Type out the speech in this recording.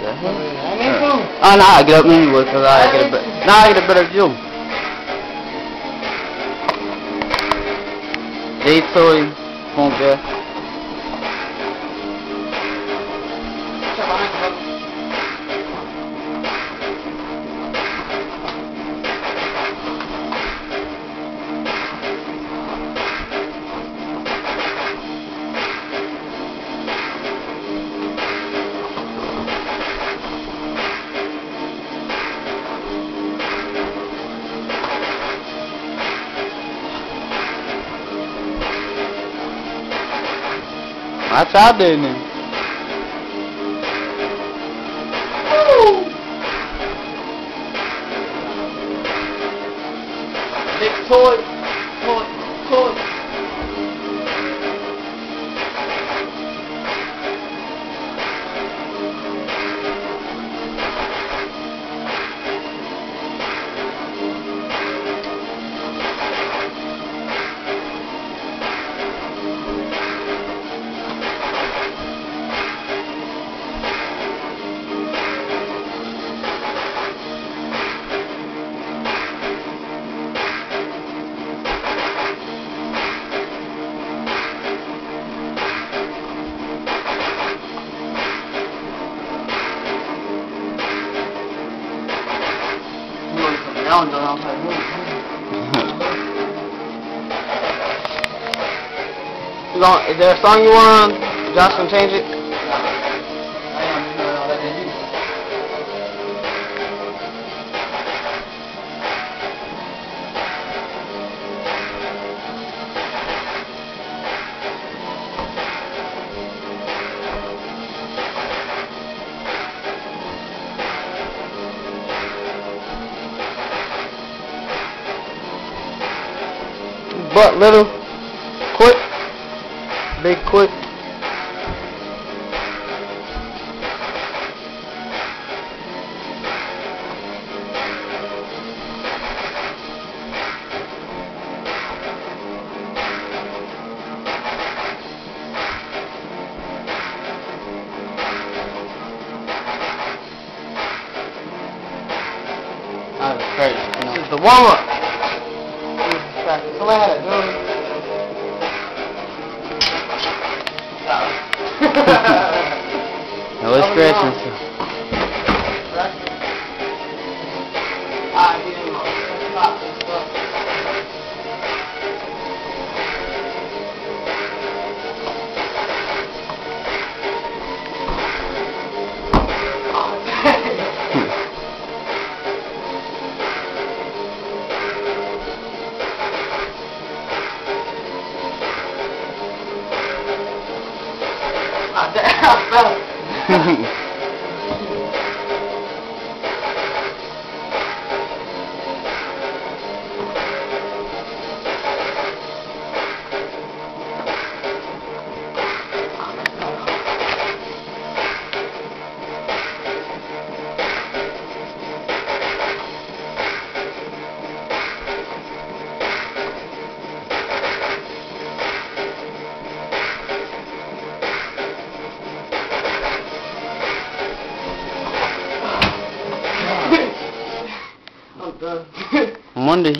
Hell? Oh, ah, nah, I get up anyway, cause I get a better, now I get a better view. Jay Toie, phone girl. I tried doing it. Is there a song you want? Can change it. But little, Cwik, big Cwik. That crazy. This is the warm up. Somebody had a No, it's scratching. 嗯哼哼 Monday.